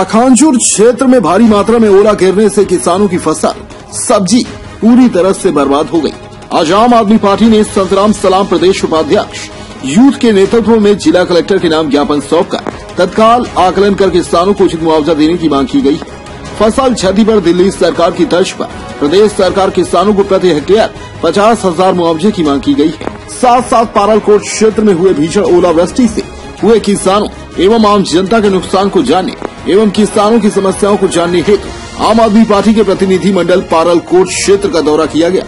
पखानजूर क्षेत्र में भारी मात्रा में ओला गिरने से किसानों की फ़सल, सब्ज़ी पूरी तरह से बर्बाद हो गई। आज आम आदमी पार्टी ने संतराम सलाम प्रदेश उपाध्यक्ष, यूथ के नेतृत्व में जिला कलेक्टर के नाम ज्ञापन सौंपकर तत्काल आकलन कर किसानों को उचित मुआवजा देने की मांग की है फ़सल क्षति पर दिल्ली सरकार की तर्ज पर प्रदेश सरकार किसानों को प्रति हेक्टेयर पचास हज़ार मुआवजे की मांग की गई है साथ साथ पारालकोट क्षेत्र में हुए भीषण ओलावृष्टि से हुए किसानों एवं आम जनता के नुकसान को जानने एवं किसानों की समस्याओं को जानने हेतु आम आदमी पार्टी के प्रतिनिधि मंडल पारालकोट क्षेत्र का दौरा किया गया,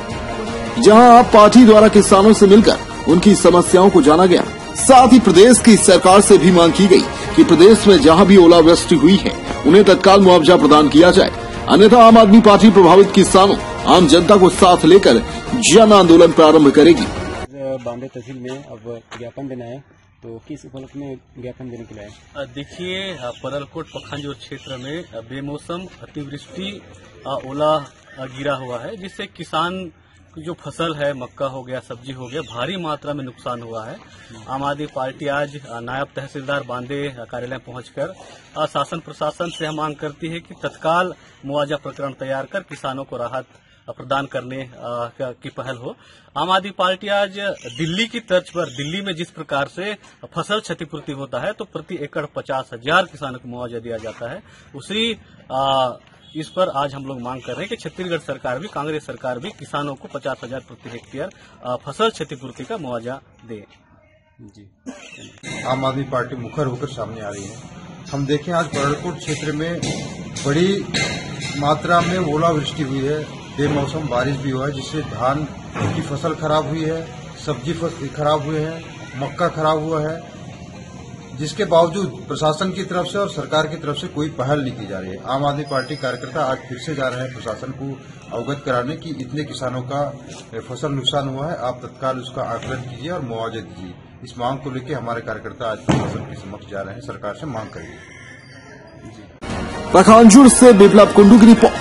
जहाँ आप पार्टी द्वारा किसानों से मिलकर उनकी समस्याओं को जाना गया। साथ ही प्रदेश की सरकार से भी मांग की गई कि प्रदेश में जहाँ भी ओलावृष्टि हुई है, उन्हें तत्काल मुआवजा प्रदान किया जाए। अन्यथा आम आदमी पार्टी प्रभावित किसानों, आम जनता को साथ लेकर जन आंदोलन प्रारंभ करेगी। बांदे तहसील में अब ज्ञापन देना है। तो किस उपलक्ष्य में ज्ञापन देने के लिए देखिए परलकोट पखांजोर क्षेत्र में बेमौसम अतिवृष्टि ओला गिरा हुआ है जिससे किसान जो फ़सल है मक्का हो गया सब्ज़ी हो गया भारी मात्रा में नुकसान हुआ है। आम आदमी पार्टी आज नायब तहसीलदार बांदे कार्यालय पहुंचकर शासन प्रशासन से हम मांग करती है कि तत्काल मुआवजा प्रकरण तैयार कर किसानों को राहत प्रदान करने की पहल हो। आम आदमी पार्टी आज दिल्ली की तर्ज पर, दिल्ली में जिस प्रकार से फ़सल क्षतिपूर्ति होता है तो प्रति एकड़ पचास हज़ार किसानों को मुआवजा दिया जाता है। उसी इस पर आज हम लोग मांग कर रहे हैं कि छत्तीसगढ़ सरकार भी, कांग्रेस सरकार भी किसानों को पचास हज़ार प्रति हेक्टेयर फ़सल क्षतिपूर्ति का मुआवजा दे। जी। आम आदमी पार्टी मुखर होकर सामने आ रही है। हम देखें आज बरड़कोट क्षेत्र में बड़ी मात्रा में ओलावृष्टि हुई है। बेमौसम बारिश भी हुआ है, जिससे धान की फ़सल खराब हुई है, सब्ज़ी खराब हुए हैं, मक्का खराब हुआ है, जिसके बावजूद प्रशासन की तरफ़ से और सरकार की तरफ़ से कोई पहल नहीं की जा रही है। आम आदमी पार्टी कार्यकर्ता आज फिर से जा रहे हैं प्रशासन को अवगत कराने की इतने किसानों का फ़सल नुकसान हुआ है। आप तत्काल उसका आकलन कीजिए और मुआवजा दीजिए। इस मांग को लेकर हमारे कार्यकर्ता आज प्रशासन के समक्ष जा रहे हैं। सरकार से मांग करेंगे पखानजूर से बिप्लब कुंडू की रिपोर्ट।